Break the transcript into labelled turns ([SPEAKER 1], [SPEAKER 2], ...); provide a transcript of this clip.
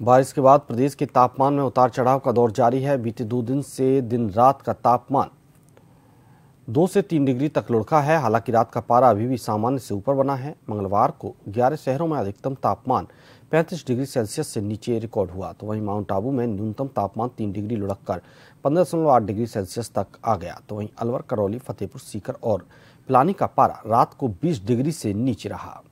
[SPEAKER 1] बारिश के बाद प्रदेश के तापमान में उतार चढ़ाव का दौर जारी है। बीते दो दिन से दिन रात का तापमान दो से तीन डिग्री तक लुढ़का है। हालाँकि रात का पारा अभी भी सामान्य से ऊपर बना है। मंगलवार को ग्यारह शहरों में अधिकतम तापमान 35 डिग्री सेल्सियस से नीचे रिकॉर्ड हुआ तो वहीं माउंट आबू में न्यूनतम तापमान तीन डिग्री लुढ़क कर पंद्रह दशमलव आठ डिग्री सेल्सियस तक आ गया तो वहीं अलवर, करौली, फतेहपुर, सीकर और पिलानी का पारा रात को बीस डिग्री से नीचे रहा।